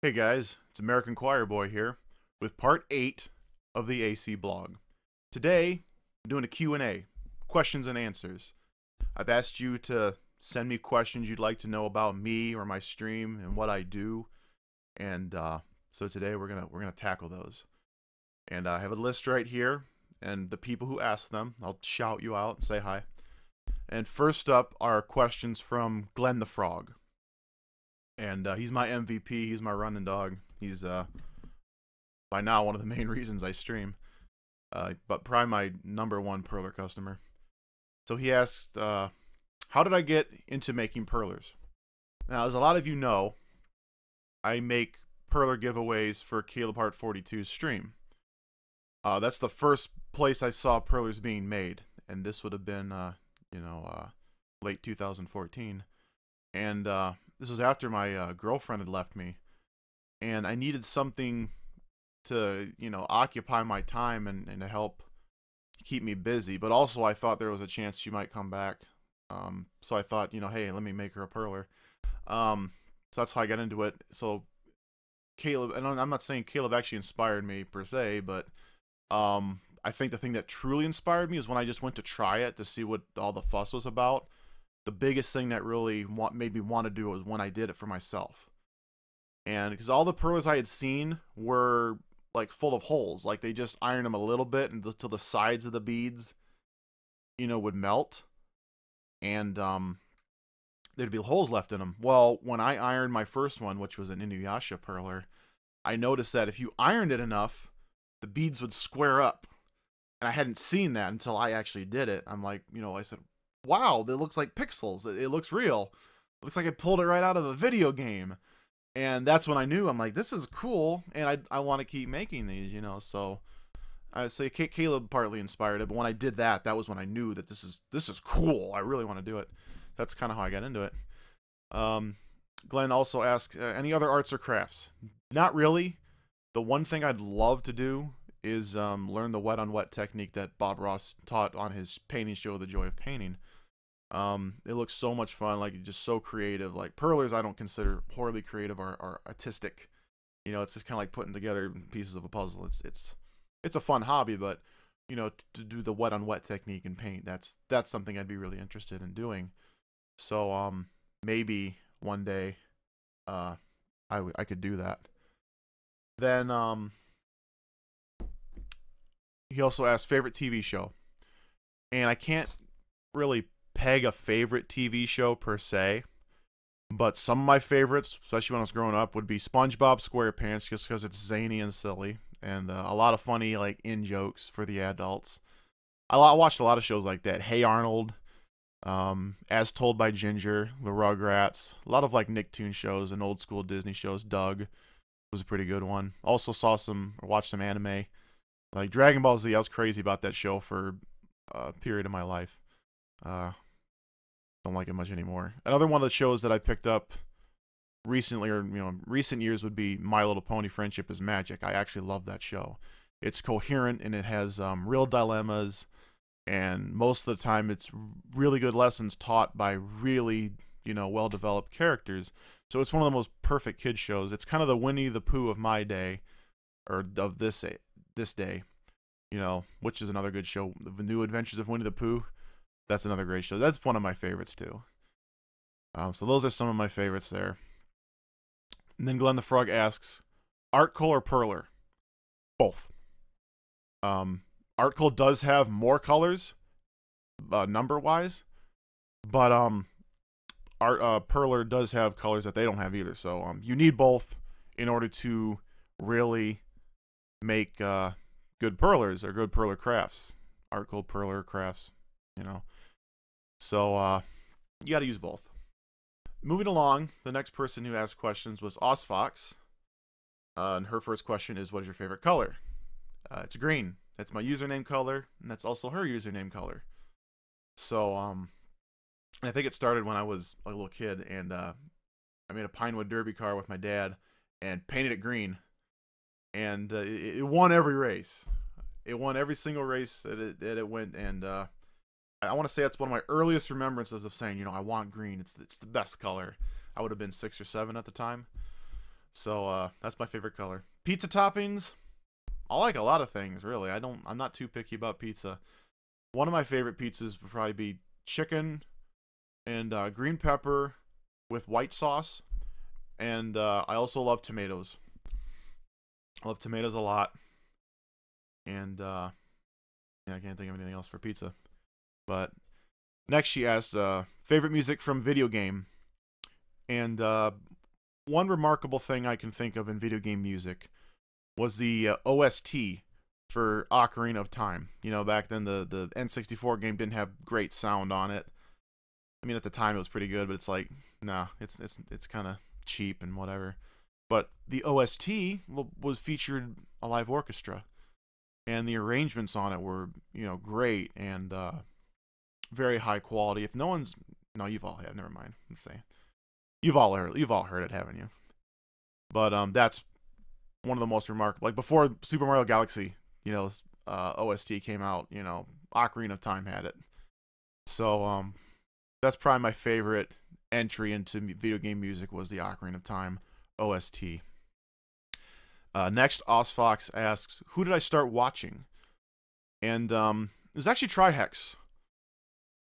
Hey guys, it's American Choir Boy here with part 8 of the AC blog. Today, I'm doing a Q&A, questions and answers. I've asked you to send me questions you'd like to know about me or my stream and what I do. And uh, so today we're going to we're going to tackle those. And I have a list right here and the people who asked them, I'll shout you out and say hi. And first up are questions from Glenn the Frog and uh, he's my MVP. He's my running dog. He's uh, by now one of the main reasons I stream, uh, but probably my number one perler customer. So he asked, uh, "How did I get into making perlers?" Now, as a lot of you know, I make perler giveaways for Caleb Hart 42's stream. Uh, that's the first place I saw perlers being made, and this would have been, uh, you know, uh, late 2014, and uh, this was after my uh, girlfriend had left me, and I needed something to you know occupy my time and, and to help keep me busy. But also, I thought there was a chance she might come back. Um, so I thought, you know, hey, let me make her a perler. Um, so that's how I got into it. So Caleb, and I'm not saying Caleb actually inspired me per se, but um, I think the thing that truly inspired me is when I just went to try it to see what all the fuss was about the biggest thing that really made me want to do it was when I did it for myself. And because all the perlers I had seen were like full of holes, like they just ironed them a little bit until the sides of the beads, you know, would melt, and um, there'd be holes left in them. Well, when I ironed my first one, which was an Inuyasha perler, I noticed that if you ironed it enough, the beads would square up. And I hadn't seen that until I actually did it. I'm like, you know, I said, wow, it looks like pixels. It, it looks real. It looks like I pulled it right out of a video game. And that's when I knew I'm like, this is cool, and I I want to keep making these, you know. So I say Caleb partly inspired it, but when I did that, that was when I knew that this is this is cool. I really want to do it. That's kind of how I got into it. Um, Glenn also asked, uh, any other arts or crafts? Not really. The one thing I'd love to do is um, learn the wet on wet technique that Bob Ross taught on his painting show, The Joy of Painting. Um, it looks so much fun, like just so creative. Like perlers, I don't consider poorly creative or, or artistic. You know, it's just kind of like putting together pieces of a puzzle. It's it's it's a fun hobby, but you know, to do the wet on wet technique and paint, that's that's something I'd be really interested in doing. So um, maybe one day, uh, I I could do that. Then um, he also asked favorite TV show, and I can't really peg a favorite TV show per se, but some of my favorites, especially when I was growing up, would be SpongeBob SquarePants, just because it's zany and silly, and uh, a lot of funny like in jokes for the adults. I watched a lot of shows like that. Hey Arnold, um, As Told by Ginger, The Rugrats, a lot of like Nicktoon shows and old school Disney shows. Doug was a pretty good one. Also saw some or watched some anime. Like Dragon Ball Z, I was crazy about that show for a period of my life. Uh, don't like it much anymore. Another one of the shows that I picked up recently, or you know, recent years would be My Little Pony: Friendship is Magic. I actually love that show. It's coherent and it has um, real dilemmas, and most of the time, it's really good lessons taught by really you know well-developed characters. So it's one of the most perfect kid shows. It's kind of the Winnie the Pooh of my day, or of this this day, you know, which is another good show. The New Adventures of Winnie the Pooh that's another great show. That's one of my favorites too. Um, so those are some of my favorites there. And then Glenn the Frog asks, Artkal or Perler? Both. Um, Artkal does have more colors, uh, number wise, but um, Art uh, Perler does have colors that they don't have either. So um, you need both in order to really make uh, good perlers or good perler crafts. Artkal perler crafts, you know. So uh, you got to use both. Moving along, the next person who asked questions was Osfox. Uh, and her first question is, what is your favorite color? Uh, it's green. That's my username color, and that's also her username color. So, um, I think it started when I was a little kid, and uh, I made a Pinewood Derby car with my dad and painted it green, and uh, it, it, won every race. It won every single race that it, that it went, and uh, I want to say that's one of my earliest remembrances of saying, you know, I want green. It's it's the best color. I would have been six or seven at the time. So uh, that's my favorite color. Pizza toppings. I like a lot of things, really. I don't. I'm not too picky about pizza. One of my favorite pizzas would probably be chicken and uh, green pepper with white sauce, and uh, I also love tomatoes. I love tomatoes a lot, and uh, yeah, I can't think of anything else for pizza. But next, she asked uh, favorite music from video game, and uh, one remarkable thing I can think of in video game music was the uh, OST for Ocarina of Time. You know, back then the the N64 game didn't have great sound on it. I mean, at the time it was pretty good, but it's like, nah, it's it's it's kind of cheap and whatever. But the OST was featured a live orchestra, and the arrangements on it were, you know, great and uh, very high quality. If no one's, no, you've all had. Never mind. I'm saying, you've all heard, you've all heard it, haven't you? But um, that's one of the most remarkable. Like before Super Mario Galaxy, you know, uh, OST came out. You know, Ocarina of Time had it. So um, that's probably my favorite entry into video game music was the Ocarina of Time OST. Uh, next, Osfox asks, "Who did I start watching?" And um, it was actually Trihex.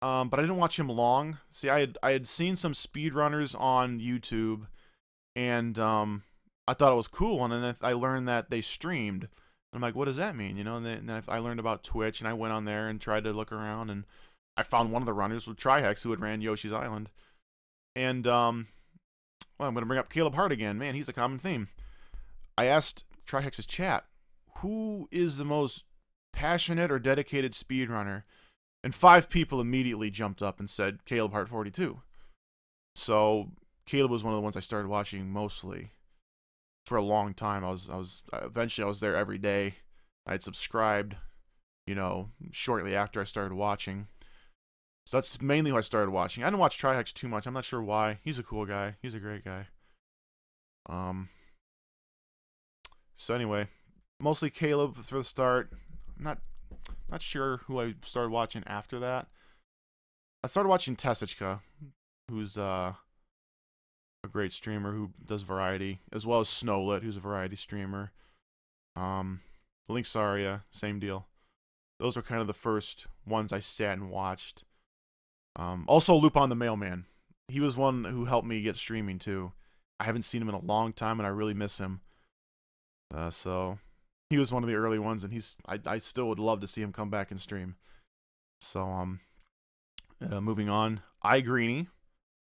Um, but I didn't watch him long. See, I had I had seen some speedrunners on YouTube, and um, I thought it was cool. And then I learned that they streamed. I'm like, what does that mean? You know, and then, and then I learned about Twitch, and I went on there and tried to look around, and I found one of the runners with Trihex who had ran Yoshi's Island. And um, well, I'm gonna bring up Caleb Hart again. Man, he's a common theme. I asked Trihex's chat, who is the most passionate or dedicated speedrunner? And five people immediately jumped up and said Caleb Hart 42. So Caleb was one of the ones I started watching mostly for a long time. I was I was eventually I was there every day. I had subscribed, you know, shortly after I started watching. So that's mainly who I started watching. I didn't watch Trihex too much. I'm not sure why. He's a cool guy. He's a great guy. Um. So anyway, mostly Caleb for the start. I'm not not sure who I started watching after that. I started watching Tessichka, who's uh a great streamer who does variety, as well as Snowlit, who's a variety streamer. Um, Linksaria, same deal. Those were kind of the first ones I sat and watched. Um, also, Lupin the Mailman. He was one who helped me get streaming too. I haven't seen him in a long time, and I really miss him. Uh, so he was one of the early ones, and he's I I still would love to see him come back and stream. So um, uh, moving on, I Greeny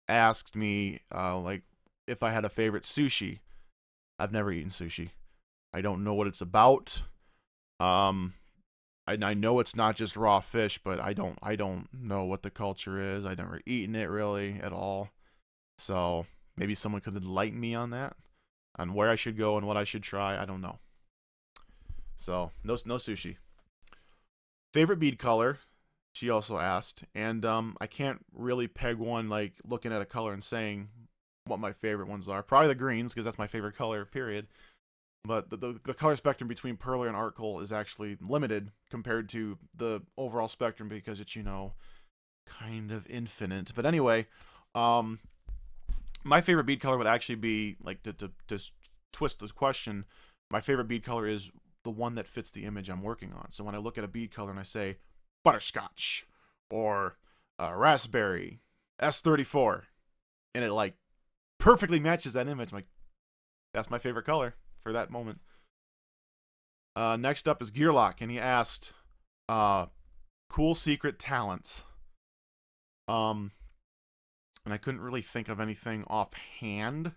asked me uh like if I had a favorite sushi. I've never eaten sushi. I don't know what it's about. Um, I, I know it's not just raw fish, but I don't I don't know what the culture is. I've never eaten it really at all. So maybe someone could enlighten me on that, on where I should go and what I should try. I don't know. So no no sushi. Favorite bead color? She also asked, and um, I can't really peg one like looking at a color and saying what my favorite ones are. Probably the greens because that's my favorite color. Period. But the, the, the color spectrum between Perler and Artkal is actually limited compared to the overall spectrum because it's you know kind of infinite. But anyway, um, my favorite bead color would actually be like to, to to twist the question. My favorite bead color is the one that fits the image I'm working on. So when I look at a bead color and I say butterscotch or uh, raspberry S34, and it like perfectly matches that image. I'm like, that's my favorite color for that moment. Uh, next up is Gearlock, and he asked, uh, "Cool secret talents." Um, and I couldn't really think of anything offhand,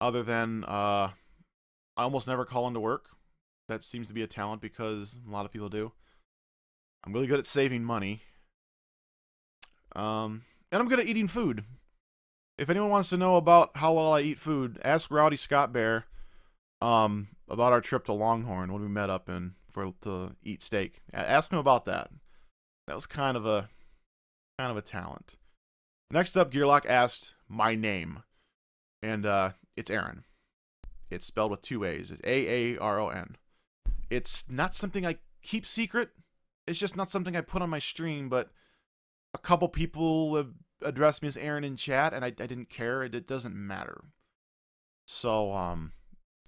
other than uh, I almost never call into work. That seems to be a talent because a lot of people do. I'm really good at saving money. Um, and I'm good at eating food. If anyone wants to know about how well I eat food, ask Rowdy Scott Bear um, about our trip to Longhorn when we met up in for to eat steak. Ask him about that. That was kind of a kind of a talent. Next up, Gearlock asked my name, and uh, it's Aaron. It's spelled with two A's. It's A A R O N. It's not something I keep secret. It's just not something I put on my stream, but a couple people addressed me as Aaron in chat, and I, I didn't care. It, it doesn't matter. So, um,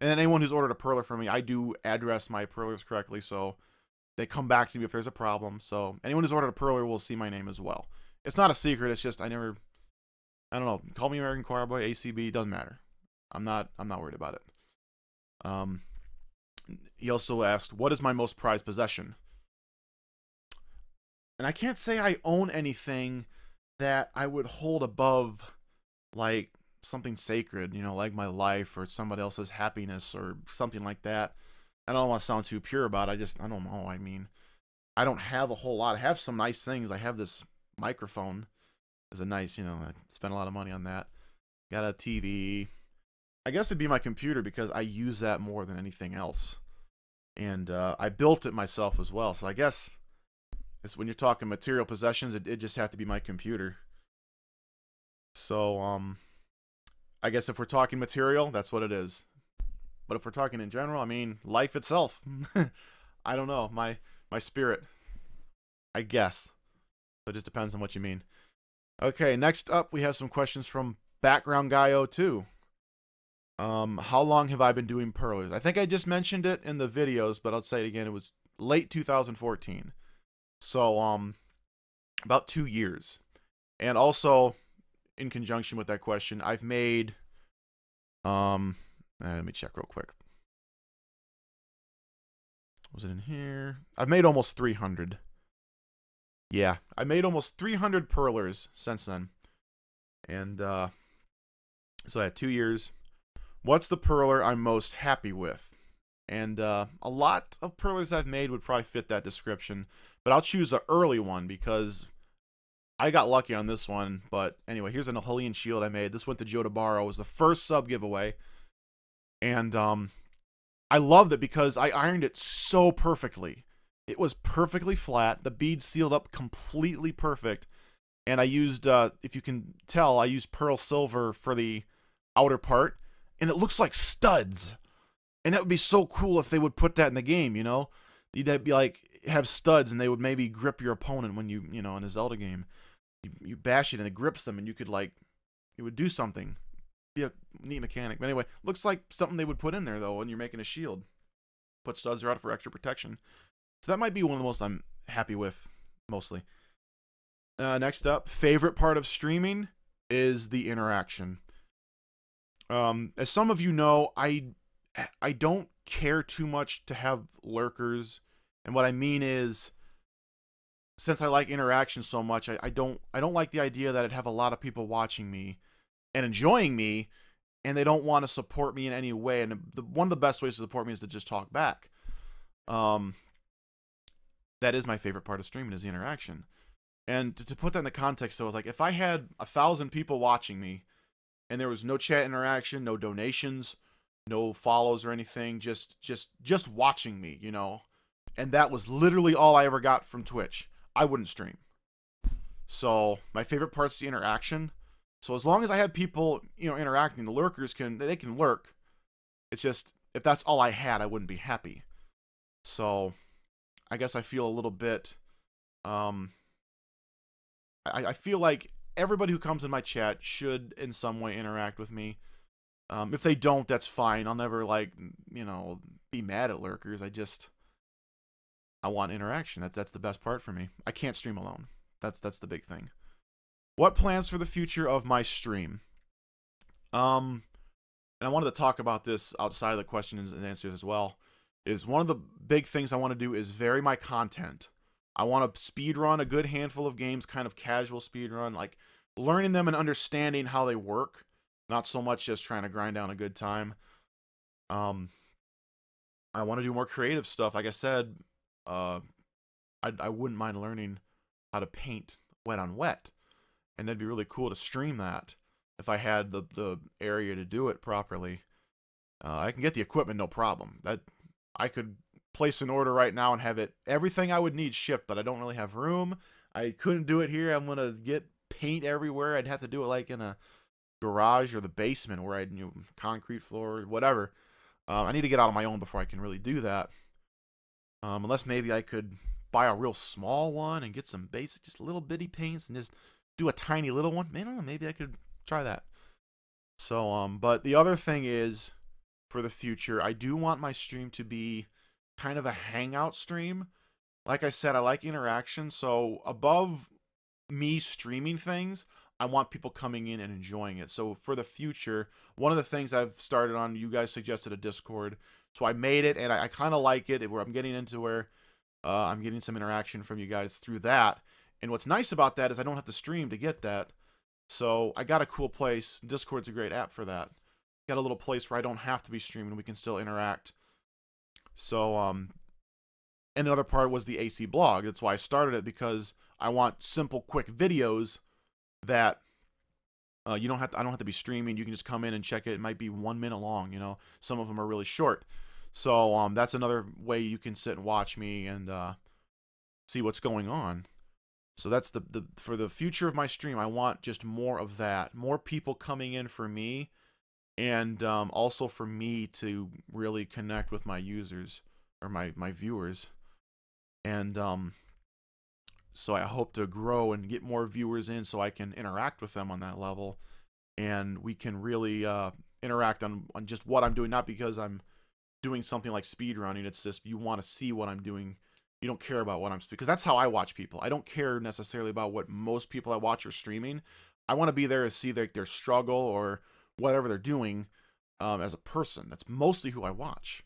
and anyone who's ordered a perler from me, I do address my perlers correctly, so they come back to me if there's a problem. So anyone who's ordered a perler will see my name as well. It's not a secret. It's just I never, I don't know. Call me American Choir Boy, ACB, doesn't matter. I'm not, I'm not worried about it. Um, he also asked, "What is my most prized possession?" And I can't say I own anything that I would hold above, like something sacred, you know, like my life or somebody else's happiness or something like that. I don't want to sound too pure about it. I just, I don't know. I mean, I don't have a whole lot. I have some nice things. I have this microphone. It's a nice, you know, I spent a lot of money on that. Got a TV. I guess it'd be my computer because I use that more than anything else. And uh, I built it myself as well. So I guess it's when you're talking material possessions, it, it just have to be my computer. So, um, I guess if we're talking material, that's what it is. But if we're talking in general, I mean, life itself. I don't know. My my spirit. I guess. So it just depends on what you mean. Okay, next up we have some questions from Background Guy 02. Um, how long have I been doing perlers? I think I just mentioned it in the videos, but I'll say it again. It was late 2014. So, um, about two years. And also, in conjunction with that question, I've made, um, uh, let me check real quick. Was it in here? I've made almost 300. Yeah, I made almost 300 perlers since then. And, uh, so I had two years. What's the perler I'm most happy with? And uh, a lot of perlers I've made would probably fit that description. But I'll choose an early one because I got lucky on this one. But anyway, here's an Hylian shield I made. This went to Joe DeBarro. It was the first sub giveaway. And um, I loved it because I ironed it so perfectly. It was perfectly flat. The bead sealed up completely perfect. And I used, uh, if you can tell, I used pearl silver for the outer part. And it looks like studs. And that would be so cool if they would put that in the game, you know? You'd be like, have studs and they would maybe grip your opponent when you, you know, in a Zelda game. You, you bash it and it grips them and you could like, it would do something. Be a neat mechanic. But anyway, looks like something they would put in there though when you're making a shield. Put studs around for extra protection. So that might be one of the most I'm happy with, mostly. Uh, next up, favorite part of streaming is the interaction. Um, as some of you know, I I don't care too much to have lurkers and what I mean is, since I like interaction so much, I, I don't I don't like the idea that I'd have a lot of people watching me and enjoying me, and they don't want to support me in any way. And the, one of the best ways to support me is to just talk back. Um, that is my favorite part of streaming is the interaction. And to, to put that in the context, so was like if I had a thousand people watching me, and there was no chat interaction, no donations, no follows or anything, just just just watching me, you know, and that was literally all I ever got from Twitch. I wouldn't stream. So my favorite part's the interaction. So as long as I have people, you know, interacting, the lurkers can they can lurk. It's just if that's all I had, I wouldn't be happy. So I guess I feel a little bit um I, I feel like everybody who comes in my chat should in some way interact with me. Um, if they don't, that's fine. I'll never like you know be mad at lurkers. I just I want interaction. That's that's the best part for me. I can't stream alone. That's that's the big thing. What plans for the future of my stream? Um, and I wanted to talk about this outside of the questions and answers as well. Is one of the big things I want to do is vary my content. I want to speed run a good handful of games, kind of casual speed run, like learning them and understanding how they work, not so much just trying to grind down a good time. Um, I want to do more creative stuff. Like I said, uh, I, I wouldn't mind learning how to paint wet on wet. And that'd be really cool to stream that if I had the, the area to do it properly. Uh, I can get the equipment no problem. That I could place an order right now and have it everything I would need shipped, but I don't really have room. I couldn't do it here. I'm gonna get paint everywhere. I'd have to do it like in a garage or the basement where I'd you know, concrete floor, whatever. Um, I need to get out on my own before I can really do that. Um, unless maybe I could buy a real small one and get some basic, just little bitty paints and just do a tiny little one. Man, I know, maybe I could try that. So um but the other thing is for the future, I do want my stream to be kind of a hangout stream. Like I said, I like interaction, so above me streaming things, I want people coming in and enjoying it. So for the future, one of the things I've started on, you guys suggested a Discord. So I made it and I, I kind of like it where I'm getting into where uh, I'm getting some interaction from you guys through that. And what's nice about that is I don't have to stream to get that. So I got a cool place. Discord's a great app for that. Got a little place where I don't have to be streaming. We can still interact. So, um, and another part was the AC blog. That's why I started it because I want simple, quick videos that uh, you don't have to, I don't have to be streaming. You can just come in and check it. It might be one minute long. You know, some of them are really short. So um, that's another way you can sit and watch me and uh, see what's going on. So that's the, the for the future of my stream. I want just more of that, more people coming in for me, and um, also for me to really connect with my users or my my viewers. And um, so I hope to grow and get more viewers in so I can interact with them on that level and we can really uh, interact on, on just what I'm doing, not because I'm doing something like speed running. It's just you want to see what I'm doing. You don't care about what I'm because that's how I watch people. I don't care necessarily about what most people I watch are streaming. I want to be there to see their, their struggle or whatever they're doing um, as a person. That's mostly who I watch.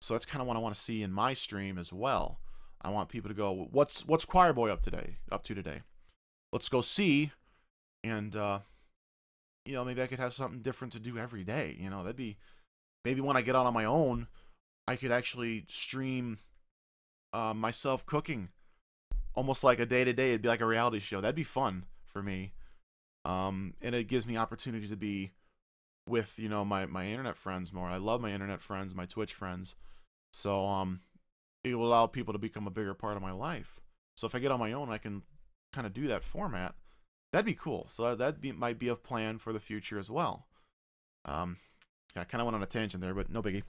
So that's kind of what I want to see in my stream as well. I want people to go, what's what's Choir Boy up today? Up to today? Let's go see, and uh, you know maybe I could have something different to do every day. You know that'd be maybe when I get out on my own, I could actually stream uh, myself cooking, almost like a day to day. It'd be like a reality show. That'd be fun for me, um, and it gives me opportunities to be with you know my my internet friends more. I love my internet friends, my Twitch friends. So um, it will allow people to become a bigger part of my life. So if I get on my own, I can kind of do that format. That'd be cool. So that be, might be a plan for the future as well. Um, yeah, I kind of went on a tangent there, but no biggie.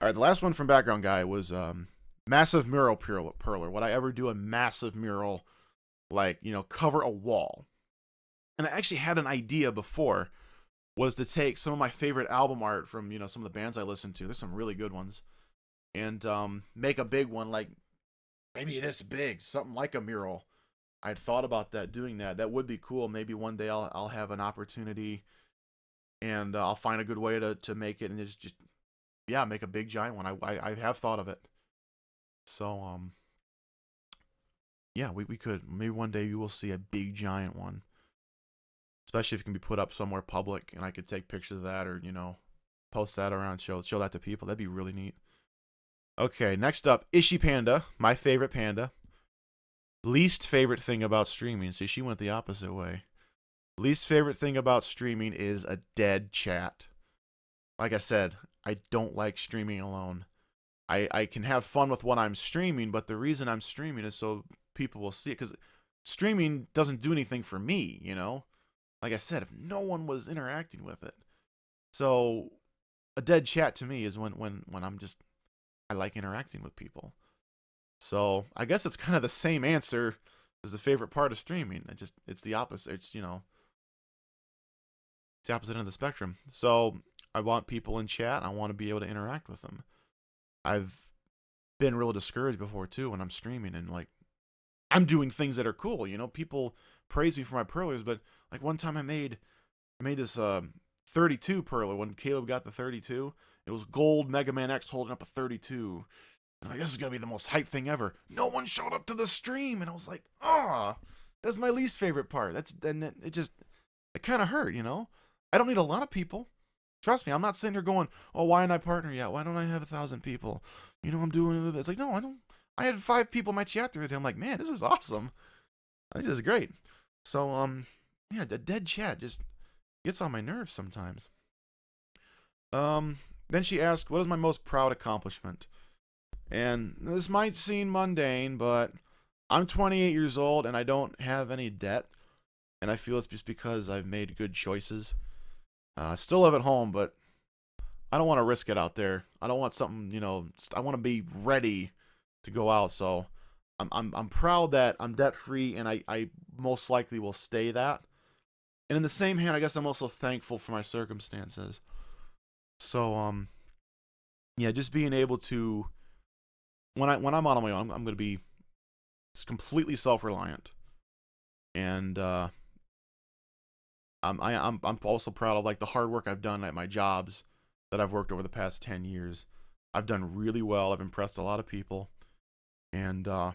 All right, the last one from background guy was um, massive mural perler. Would I ever do a massive mural, like you know, cover a wall? And I actually had an idea before, was to take some of my favorite album art from you know some of the bands I listen to. There's some really good ones and um, make a big one like maybe this big, something like a mural. I'd thought about that, doing that. That would be cool. Maybe one day I'll I'll have an opportunity, and uh, I'll find a good way to to make it, and just just yeah, make a big giant one. I I, I have thought of it. So um, yeah, we we could maybe one day you will see a big giant one, especially if it can be put up somewhere public, and I could take pictures of that, or you know, post that around, show show that to people. That'd be really neat. Okay, next up, Ishi Panda, my favorite panda. Least favorite thing about streaming. See, she went the opposite way. Least favorite thing about streaming is a dead chat. Like I said, I don't like streaming alone. I, I can have fun with what I'm streaming, but the reason I'm streaming is so people will see it. Because streaming doesn't do anything for me, you know? Like I said, if no one was interacting with it. So a dead chat to me is when, when, when I'm just I like interacting with people. So I guess it's kind of the same answer as the favorite part of streaming. It just it's the opposite. It's you know it's the opposite end of the spectrum. So I want people in chat. I want to be able to interact with them. I've been real discouraged before too when I'm streaming and like I'm doing things that are cool. You know, people praise me for my perlers, but like one time I made I made this uh, 32 perler when Caleb got the 32. It was gold Mega Man X holding up a 32. And like, this is gonna be the most hype thing ever. No one showed up to the stream, and I was like, ah, oh, that's my least favorite part. That's then it, it just it kind of hurt, you know. I don't need a lot of people. Trust me, I'm not sitting here going, oh, why aren't I partner yet? Why don't I have a thousand people? You know, I'm doing it. It's like, no, I don't. I had five people in my chat the other day. I'm like, man, this is awesome. This is great. So, um, yeah, the dead chat just gets on my nerves sometimes. Um, then she asked, What is my most proud accomplishment? And this might seem mundane, but I'm 28 years old and I don't have any debt. And I feel it's just because I've made good choices. Uh, I still live at home, but I don't want to risk it out there. I don't want something, you know, I want to be ready to go out. So I'm, I'm, I'm proud that I'm debt free and I, I most likely will stay that. And in the same hand, I guess I'm also thankful for my circumstances. So um yeah, just being able to when I when I'm on my own, I'm, I'm going to be completely self-reliant. And uh I'm I, I'm I'm also proud of like the hard work I've done at my jobs that I've worked over the past 10 years. I've done really well. I've impressed a lot of people. And uh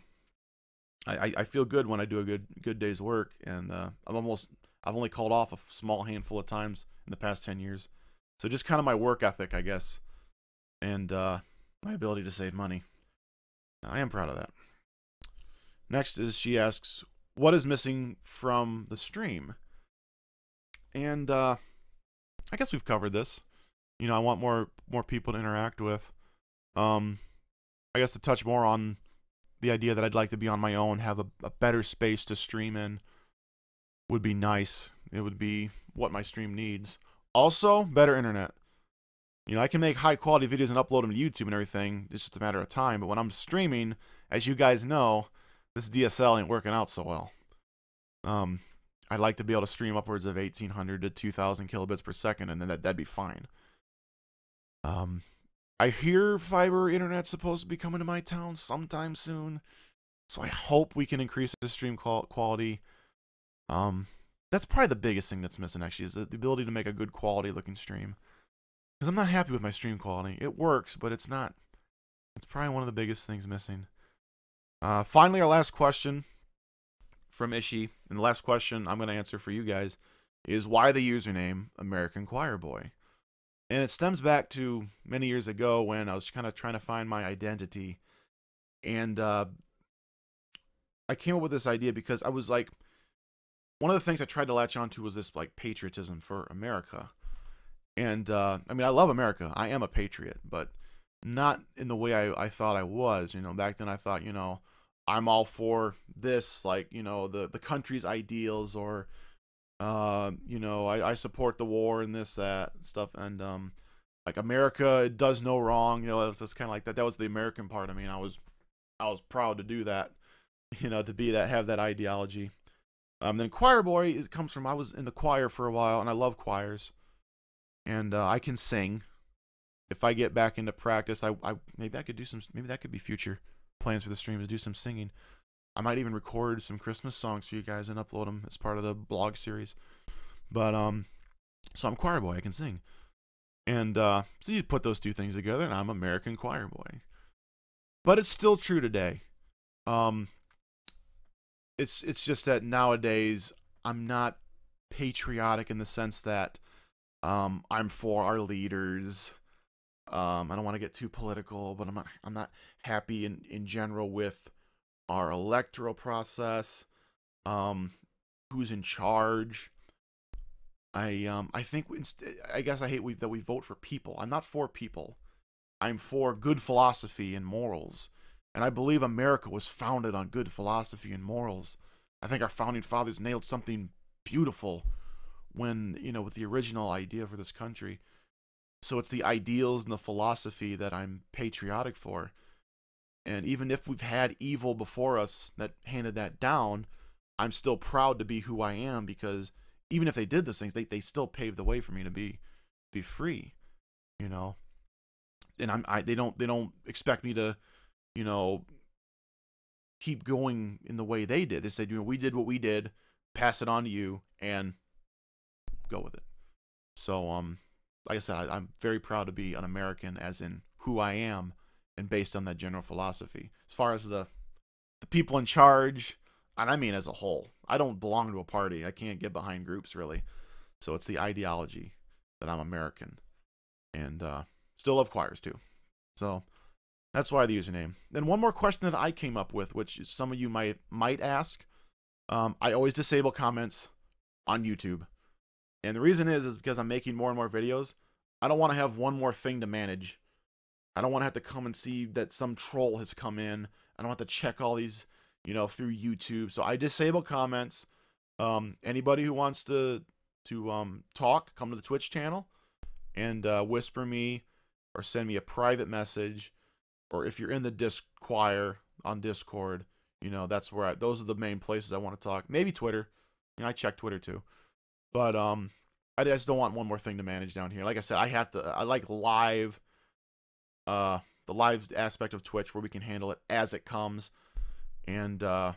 I, I feel good when I do a good good day's work, and uh, I'm almost I've only called off a small handful of times in the past ten years, so just kind of my work ethic, I guess, and uh, my ability to save money. I am proud of that. Next is she asks, "What is missing from the stream?" And uh, I guess we've covered this. You know, I want more more people to interact with. Um, I guess to touch more on the idea that I'd like to be on my own, have a, a better space to stream in would be nice. It would be what my stream needs. Also, better internet. You know, I can make high quality videos and upload them to YouTube and everything. It's just a matter of time. But when I'm streaming, as you guys know, this DSL ain't working out so well. Um, I'd like to be able to stream upwards of 1800 to 2000 kilobits per second, and then that, that'd be fine. Um, I hear fiber internet's supposed to be coming to my town sometime soon. So I hope we can increase the stream quality. Um, that's probably the biggest thing that's missing actually is the ability to make a good quality looking stream. Because I'm not happy with my stream quality. It works, but it's not. It's probably one of the biggest things missing. Uh, finally, our last question from Ishi, and the last question I'm going to answer for you guys is why the username American Choir Boy? And it stems back to many years ago when I was kind of trying to find my identity. And uh, I came up with this idea because I was like, one of the things I tried to latch onto was this like patriotism for America. And uh, I mean, I love America. I am a patriot, but not in the way I, I thought I was. You know, back then I thought, you know, I'm all for this, like, you know, the, the country's ideals or uh, you know, I, I support the war and this, that, stuff. And, um, like America does no wrong, you know, was just kind of like that. That was the American part. I mean, I was, I was proud to do that, you know, to be that, have that ideology. Um, then choir boy it comes from, I was in the choir for a while and I love choirs and, uh, I can sing. If I get back into practice, I, I, maybe I could do some, maybe that could be future plans for the stream is do some singing. I might even record some Christmas songs for you guys and upload them as part of the blog series. But um, so I'm choir boy. I can sing, and uh, so you put those two things together, and I'm American choir boy. But it's still true today. Um, it's it's just that nowadays I'm not patriotic in the sense that um, I'm for our leaders. Um, I don't want to get too political, but I'm not I'm not happy in in general with our electoral process, um, who's in charge. I um I think I guess I hate we, that we vote for people. I'm not for people. I'm for good philosophy and morals. And I believe America was founded on good philosophy and morals. I think our founding fathers nailed something beautiful when, you know, with the original idea for this country. So it's the ideals and the philosophy that I'm patriotic for. And even if we've had evil before us that handed that down, I'm still proud to be who I am because even if they did those things, they, they still paved the way for me to be be free, you know. And I'm I they don't they don't expect me to, you know, keep going in the way they did. They said, you know, we did what we did, pass it on to you, and go with it. So um, like I said, I, I'm very proud to be an American, as in who I am and based on that general philosophy. As far as the the people in charge, and I mean as a whole, I don't belong to a party. I can't get behind groups really. So it's the ideology that I'm American, and uh, still love choirs too. So that's why the username. Then one more question that I came up with, which some of you might might ask. Um, I always disable comments on YouTube, and the reason is is because I'm making more and more videos. I don't want to have one more thing to manage I don't want to have to come and see that some troll has come in. I don't have to check all these, you know, through YouTube. So I disable comments. Um, anybody who wants to to um, talk, come to the Twitch channel and uh, whisper me or send me a private message. Or if you're in the disc choir on Discord, you know, that's where I, those are the main places I want to talk. Maybe Twitter. You know, I check Twitter too. But um, I just don't want one more thing to manage down here. Like I said, I have to. I like live. Uh, the live aspect of Twitch where we can handle it as it comes, and uh,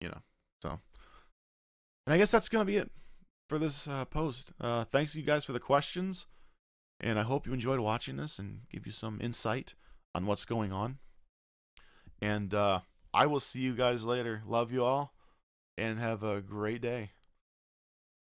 you know, so. And I guess that's gonna be it for this uh, post. Uh, thanks you guys for the questions, and I hope you enjoyed watching this and give you some insight on what's going on. And uh, I will see you guys later. Love you all, and have a great day.